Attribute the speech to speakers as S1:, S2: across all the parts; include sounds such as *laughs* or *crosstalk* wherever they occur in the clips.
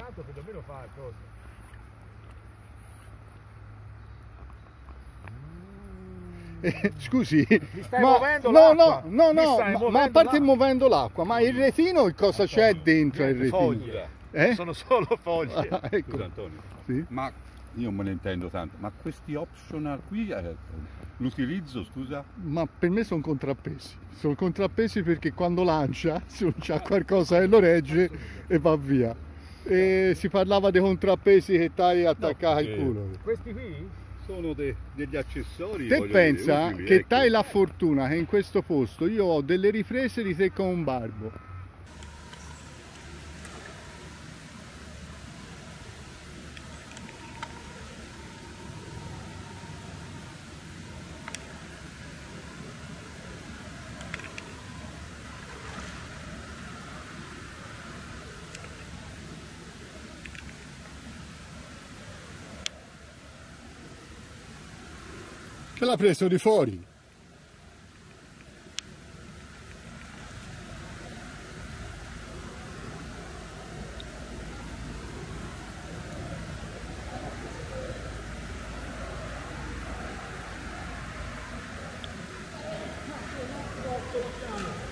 S1: tanto perlomeno fa cosa.
S2: Eh, Scusi, ma no, no, no, no, ma- ma, a parte muovendo l'acqua, ma il retino che cosa c'è dentro il retino?
S1: Foglie.
S2: Eh?
S1: Sono solo foglie.
S2: Ah, ecco.
S3: Scusa Antonio,
S2: Sì.
S3: ma io me ne intendo tanto, ma questi optional qui, eh, l'utilizzo, scusa?
S2: Ma per me sono contrappesi. Sono contrappesi perché quando lancia, se non c'è qualcosa che lo regge e va via. E si parlava dei contrappesi che tai attaccati
S3: eh,
S2: al culo.
S1: Questi qui?
S3: Sono de- degli accessori.
S2: Te pensa
S3: dire, utili,
S2: che
S3: ecco.
S2: tai la fortuna che in questo posto io ho delle riprese di te con un barbo. Che l'ha preso di fuori.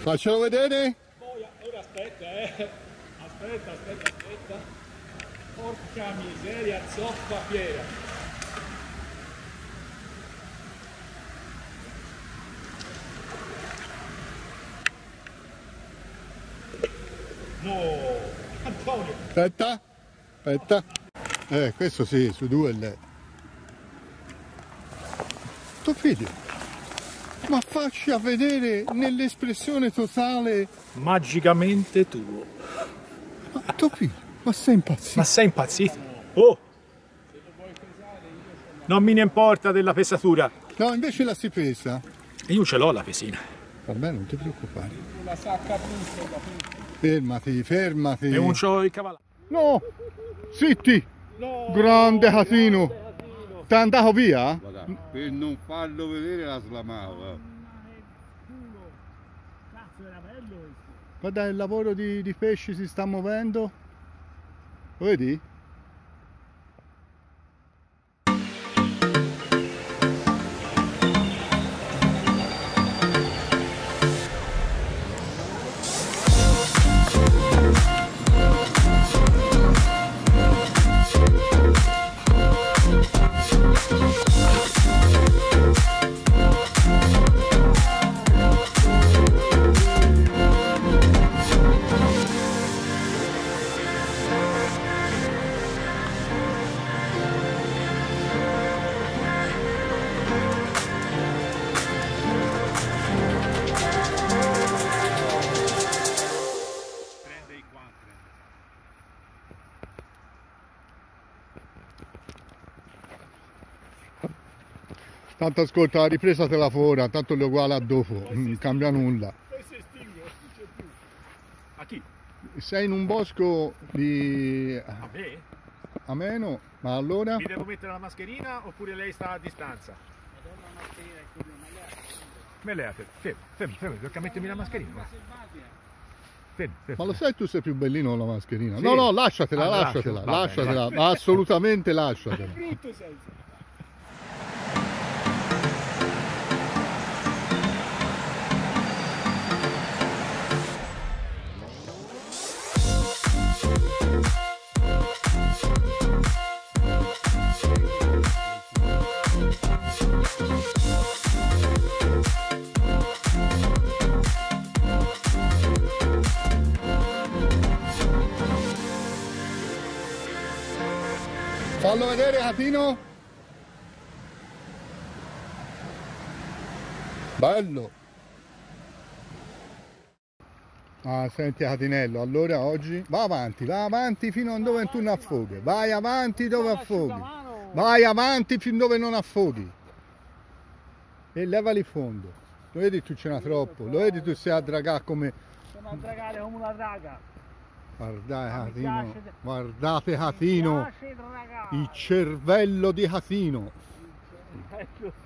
S2: Faccelo vedere?
S1: Ora aspetta, eh. Aspetta, aspetta, aspetta. Porca miseria, zoppa piena.
S2: Aspetta, aspetta. Eh, questo sì, su due è lei. Tuo figlio, ma facci a vedere nell'espressione totale.
S1: magicamente tuo.
S2: Ma tuo figlio, ma sei impazzito?
S1: Ma sei impazzito? Oh! Non mi ne importa della pesatura.
S2: No, invece la si pesa.
S1: Io ce l'ho la pesina.
S2: Vabbè, non ti preoccupare. Fermati, fermati.
S1: E un c'ho il cavallo.
S2: No, zitti, grande catino. Ti è andato via?
S3: Guarda, per non farlo vedere la slamava.
S2: Guarda il lavoro di, di pesci si sta muovendo. Lo vedi? Tanto ascolta, la ripresa te la fora, tanto è uguale a dopo, non cambia nulla.
S1: Più. A chi?
S2: Sei in un bosco di
S1: A me?
S2: ameno, ma allora
S1: Mi devo mettere la mascherina oppure lei sta a distanza? Me lei fermo, fermo, fermo, fermo, perché mettermi la mascherina. Fermo, fermo.
S2: Ma lo sai tu sei più bellino con la mascherina?
S1: Sì.
S2: No, no, lasciatela,
S1: Ah, la
S2: lasciatela, lasciatela,
S1: bene,
S2: assolutamente lasciatela. Fallo vedere, Catino. Bello. Ah, senti Catinello, allora oggi va avanti, va avanti fino a dove tu non affoghi. Vai avanti dove affoghi. Vai avanti fin dove non affoghi. E levali il fondo. Lo vedi tu ce n'ha troppo, lo vedi tu sei a dragare come...
S4: Sono a dragare come una draga.
S2: Guardate
S4: piace-
S2: guardate
S4: dragare.
S2: il cervello di Catino.
S4: Ecco. *laughs*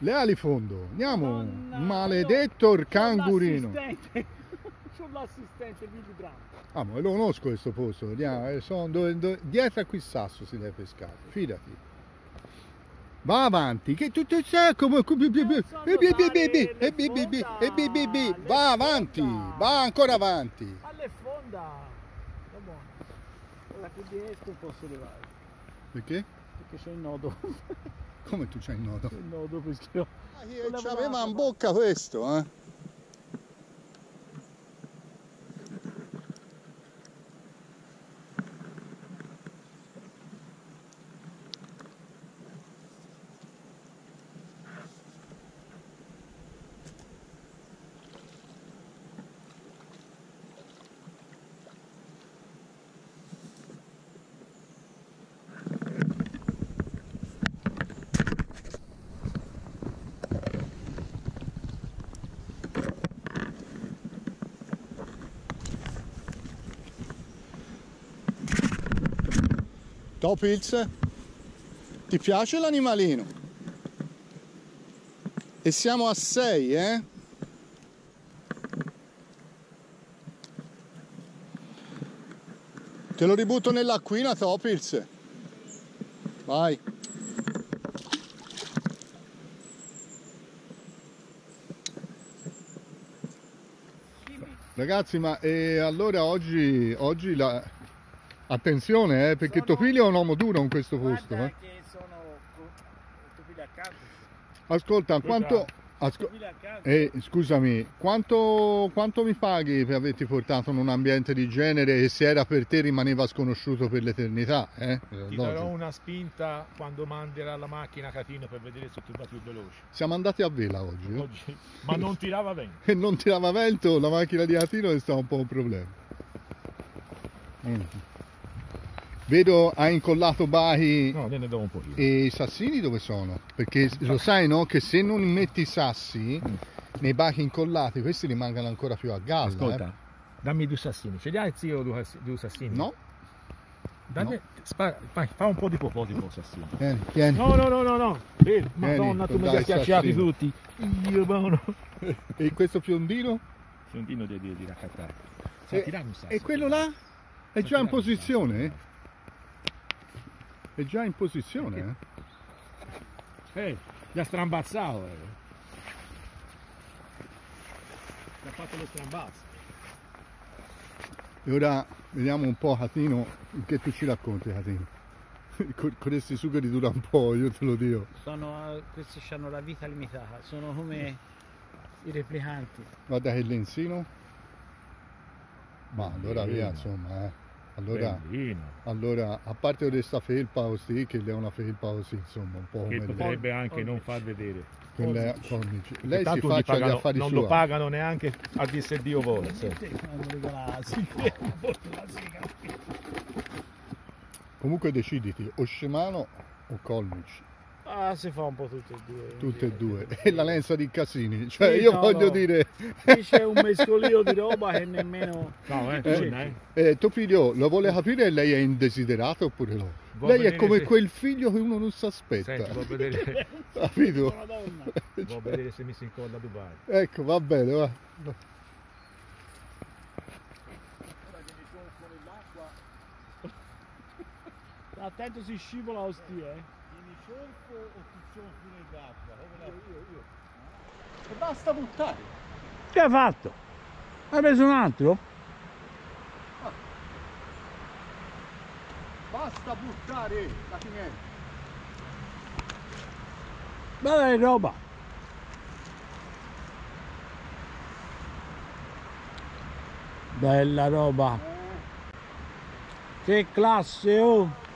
S2: Le ali fondo, andiamo,
S4: Madonna,
S2: maledetto il cangurino.
S4: l'assistente. Sono sull'assistente *laughs* Willy Brandt.
S2: Ah, ma lo conosco questo posto, vediamo, eh, sono dove- dove- dietro a qui sasso si deve pescare, fidati. Va avanti, che tutto be- be-
S4: fonda,
S2: Va avanti, va ancora avanti.
S4: Alle fonda. Va buono. Ora che riesco posso levare.
S2: Perché?
S4: Perché c'è il nodo.
S2: Come tu c'hai il nodo?
S4: Il nodo perché ho...
S2: C'aveva in bocca questo, eh? Topils, ti piace l'animalino? E siamo a 6, eh? Te lo ributto nell'acquina, Topils. Vai. Ragazzi, ma eh, allora oggi, oggi la... attenzione, eh, perché
S4: Sono-
S2: Topilio è un uomo duro in questo posto. Eh.
S4: che sono.
S2: Ascolta, quanto... asco- eh, scusami, quanto, quanto mi paghi per averti portato in un ambiente di genere e se era per te rimaneva sconosciuto per l'eternità? Eh?
S1: Ti
S2: Logico.
S1: darò una spinta quando manderà la macchina Catino per vedere se tu vai più veloce.
S2: Siamo andati a vela oggi, eh?
S1: Oggi. Ma non *laughs* tirava bene.
S2: e non tirava vento la macchina di Atino è stato un po' un problema. Mm. Vedo hai incollato Bahi
S1: No,
S2: e i sassini dove sono? Perché lo sai no? Che se non metti i sassi nei bachi incollati questi rimangono ancora più a galla.
S1: Ascolta, dammi due sassini. Ce li hai zio due, due
S2: eh.
S1: sassini?
S2: No?
S1: Dammi, spara- fai- fa un po' di popò di sassini.
S2: Tieni, tieni.
S1: No, no, no, no, no. Vedi, Madonna, tu mi hai schiacciati
S2: sassino.
S1: tutti. Io buono.
S2: E questo fiondino?
S1: Fiondino di, di, di raccattare.
S2: E,
S1: Senti, sasso.
S2: e quello là? È già in posizione? È già in posizione? eh?
S1: Eh, già strambazzato. Eh. Ti ha fatto lo strambazzo.
S2: E ora vediamo un po' Catino, che tu ci racconti Catino. *laughs* Con, questi sugheri dura un po', io te lo dico.
S4: Sono, eh, questi hanno la vita limitata, sono come i replicanti.
S2: Guarda che lensino. Ma allora via, insomma, eh. Allora, allora, a parte questa felpa così, che è una felpa così, insomma, un po'
S1: Che potrebbe anche non far vedere.
S2: quelle formici. Lei si
S1: Tanto gli
S2: faccia gli
S1: pagano-
S2: affari
S1: non
S2: suoi.
S1: lo pagano neanche a dir se Dio vuole. sai.
S2: Comunque deciditi, o Scemano o Colmici,
S4: Ah, si fa un po' tutti e due.
S2: tutte e due. *laughs* E la lenza di Casini, cioè
S4: Sì,
S2: io
S4: no,
S2: voglio
S4: no.
S2: dire...
S4: Qui c'è un *laughs* mescolio di roba che nemmeno...
S1: No, eh,
S2: Eh,
S1: eh.
S2: Eh, tuo figlio lo vuole capire lei è indesiderato oppure no?
S1: Vuol
S2: lei è come
S1: se-
S2: quel figlio che uno non si aspetta.
S1: Senti, vuol vedere, *laughs*
S2: Capito?
S4: Madonna.
S1: vuol vedere se mi si incolla a Dubai.
S2: Ecco, va bene, va.
S4: Attento si scivola ostia, eh.
S2: E basta buttare.
S4: Che hai fatto? Hai preso un altro?
S2: Basta buttare la finestra.
S4: Bella roba. Bella roba. Che classe, oh.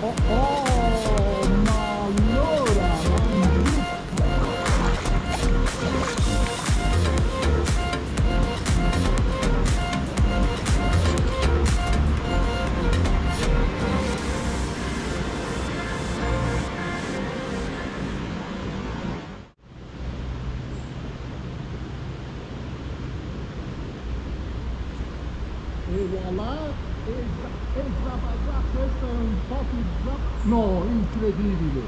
S2: Oh, oh malora, E voilà, et, et ça va, ça. Questo è un po' più no incredibile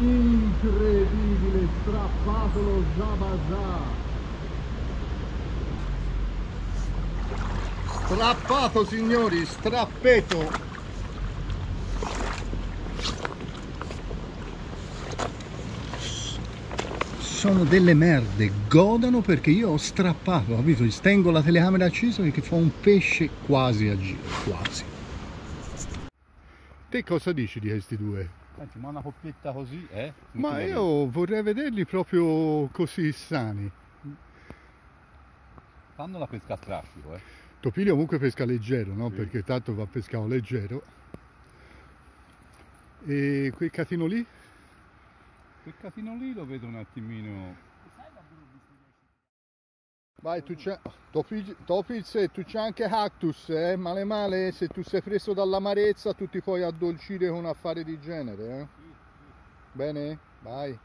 S2: incredibile strappato lo Zabazà strappato signori strappeto sono delle merde, godano perché io ho strappato, capito? Stengo la telecamera accesa perché fa un pesce quasi a giro, quasi. Te cosa dici di questi due?
S3: Senti, ma una coppietta così, eh?
S2: Ma io vorrei vederli proprio così sani.
S3: Fanno la pesca a traffico, eh?
S2: Topilio comunque pesca leggero, no?
S3: Sì.
S2: Perché tanto va pescato leggero. E quel catino lì?
S3: Quel casino lì lo vedo un attimino...
S2: Vai, tu c'è. Topi, Topilze, tu c'è anche Cactus, eh? Male male, se tu sei preso dall'amarezza tu ti puoi addolcire con un affare di genere, eh? Bene? Vai.